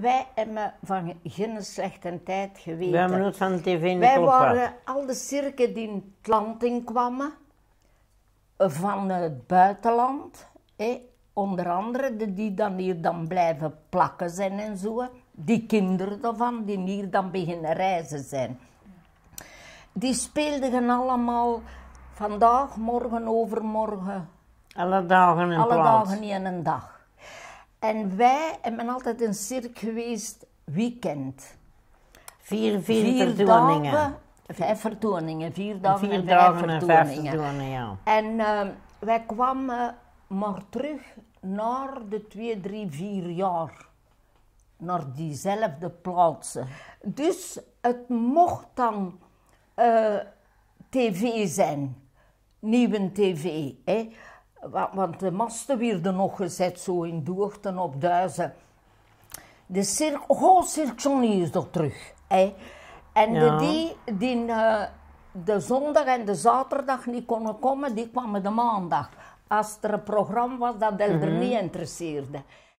wij hebben van geen slechte tijd geweten. We hebben nooit van de tv niet Wij waren al de cirken die in het land inkwamen, van het buitenland. Onder andere de die dan hier dan blijven plakken zijn en zo. Die kinderen ervan, die hier dan beginnen reizen zijn. Die speelden allemaal vandaag, morgen, overmorgen, Alle dagen in alle plaats. dagen in een dag. En wij hebben altijd een cirk geweest, weekend. Vier, vier, Vier vertoningen. dagen, vijf vertoningen. Vier dagen Vier en vijf dagen en vijf vertoningen. ja. En eh, wij kwamen maar terug naar de twee, drie, vier jaar. Naar diezelfde plaatsen. Dus het mocht dan eh, tv zijn. Nieuwe tv. Hè? Wa- Want de masten werden nog gezet zo in Doorten op Duizen. De cirk, oh, Cirque is er terug. Hè? En de, die, die eh, de zondag en de zaterdag niet konden komen, die kwamen de maandag. Als er een programma was dat er niet interesseerde.